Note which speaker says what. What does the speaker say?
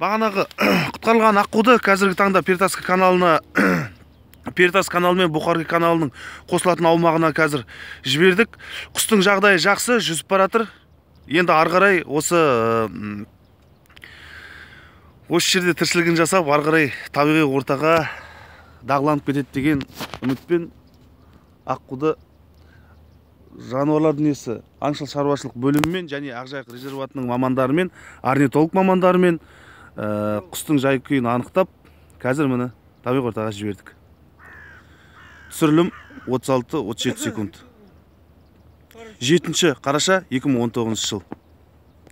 Speaker 1: бағанағы құтқарылған аққуды қазіргі таңда пертаска каналына пертас каналы мен бұқарги каналының қосылатын аумағына қазір жібердік. Құстың жағдайы жақсы жүзіп бара жатыр енді ары қарай осы осы жерде тіршілігін жасап ары қарай табиғи ортаға дағланып кетеді деген үмітпен аққуды жануарлар дүниесі аңшылық шаруашылық бөлімімен және ақжайық резерватының мамандарымен орнитолог мамандарымен құстың жай күйін анықтап қазір міне табиғи ортаға жібердік. Түсірілім 36-37 секунд. Жетінші қараша 2019 жыл.